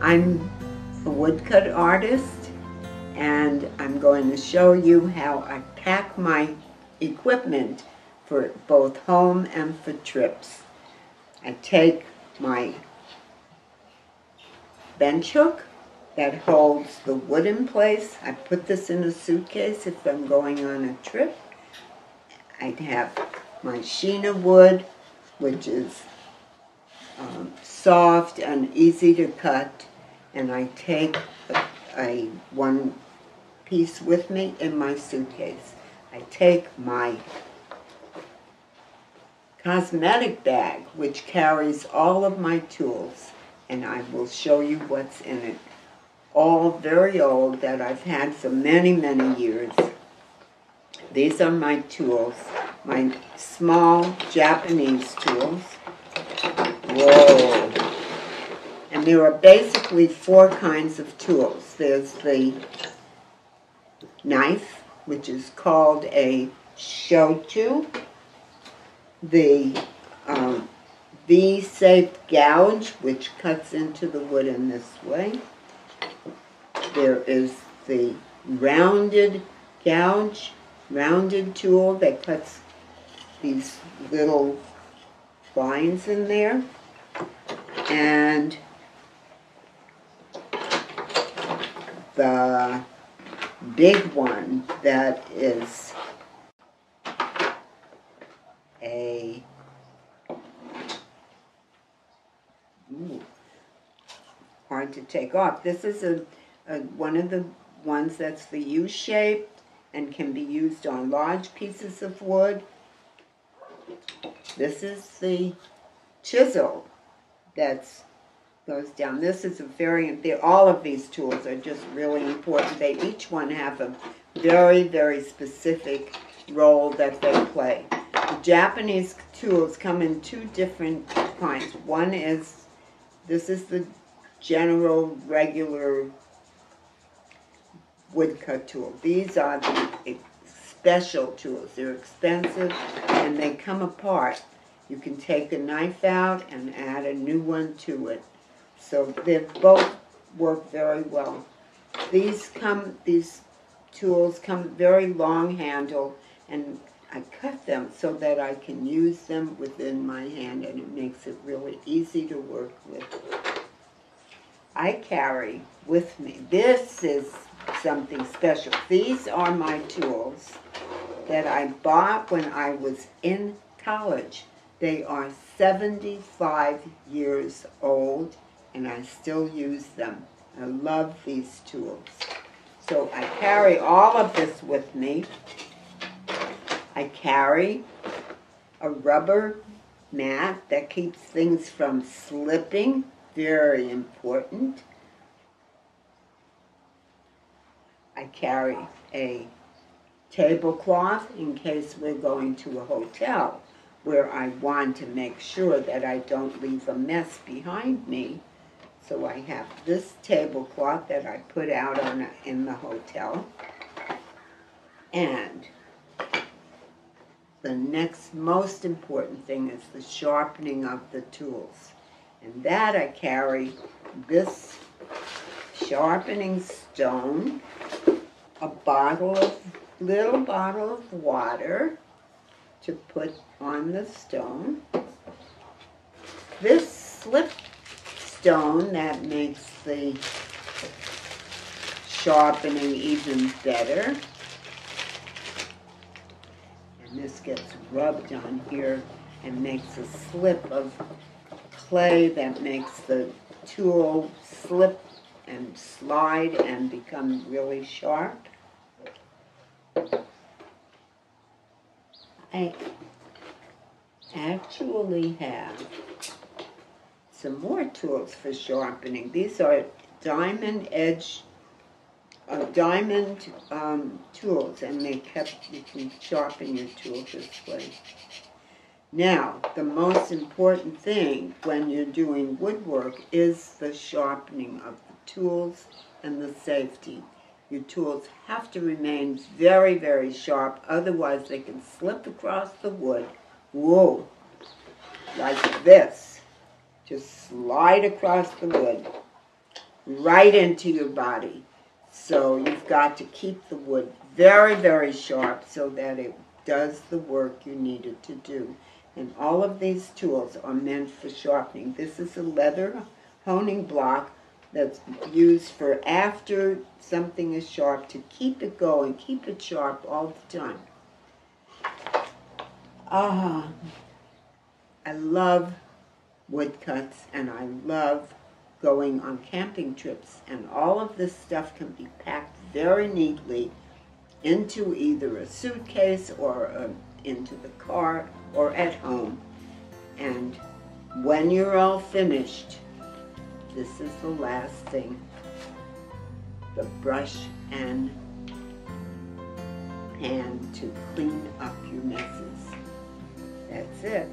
I'm a woodcut artist and I'm going to show you how I pack my equipment for both home and for trips. I take my bench hook that holds the wood in place. I put this in a suitcase if I'm going on a trip. I'd have my Shina wood, which is um, soft and easy to cut, and I take a, a one piece with me in my suitcase. I take my cosmetic bag, which carries all of my tools, and I will show you what's in it. All very old that I've had for many, many years. These are my tools, my small Japanese tools. Whoa. And there are basically four kinds of tools. There's the knife, which is called a shochu, the um, V-shaped gouge, which cuts into the wood in this way. There is the rounded gouge, rounded tool that cuts these little lines in there. And the big one that is a ooh, hard to take off. This is a, a one of the ones that's the U-shaped and can be used on large pieces of wood. This is the chisel that's goes down. This is a very, all of these tools are just really important. They each one have a very, very specific role that they play. The Japanese tools come in two different kinds. One is, this is the general, regular woodcut tool. These are the special tools. They're expensive and they come apart. You can take a knife out and add a new one to it. So they both work very well. These come, these tools come very long handle and I cut them so that I can use them within my hand and it makes it really easy to work with. I carry with me, this is something special. These are my tools that I bought when I was in college. They are 75 years old and I still use them. I love these tools. So I carry all of this with me I carry a rubber mat that keeps things from slipping, very important. I carry a tablecloth in case we're going to a hotel where I want to make sure that I don't leave a mess behind me. So I have this tablecloth that I put out on in the hotel. And the next most important thing is the sharpening of the tools. And that I carry this sharpening stone, a bottle of, little bottle of water to put on the stone, this slip stone that makes the sharpening even better, And this gets rubbed on here and makes a slip of clay that makes the tool slip and slide and become really sharp. I actually have some more tools for sharpening. These are diamond edge uh, diamond um, tools and they kept, you can sharpen your tool this way. Now, the most important thing when you're doing woodwork is the sharpening of the tools and the safety. Your tools have to remain very, very sharp, otherwise they can slip across the wood. Whoa! Like this. Just slide across the wood. right into your body. So you've got to keep the wood very, very sharp so that it does the work you need it to do. And all of these tools are meant for sharpening. This is a leather honing block that's used for after something is sharp to keep it going, keep it sharp all the time. Ah, I love woodcuts and I love going on camping trips and all of this stuff can be packed very neatly into either a suitcase or uh, into the car or at home. And when you're all finished, this is the last thing, the brush and pan to clean up your messes. That's it.